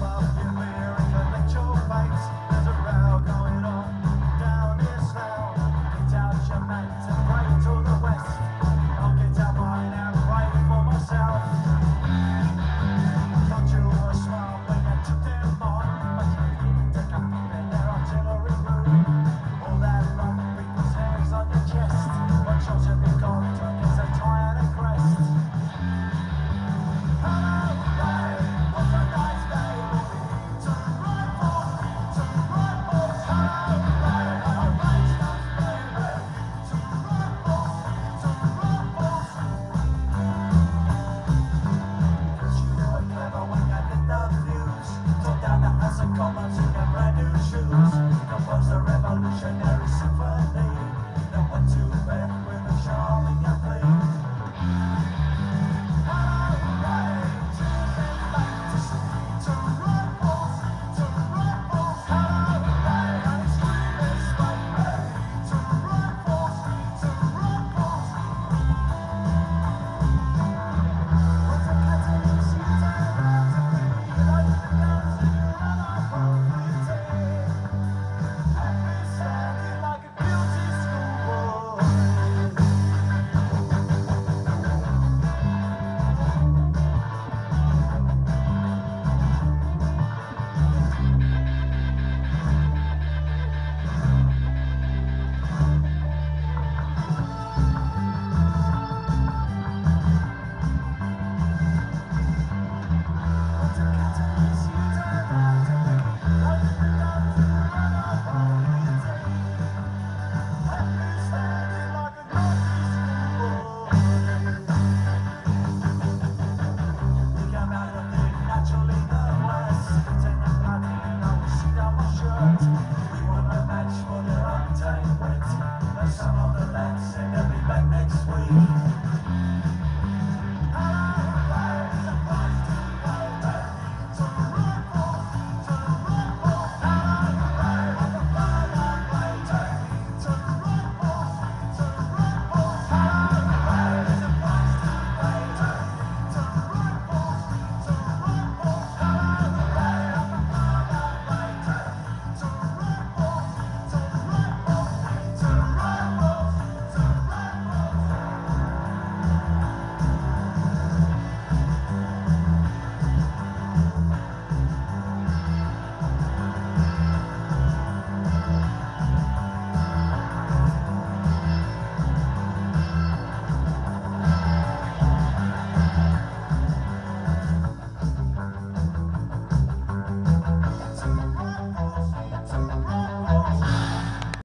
Baba. Come on,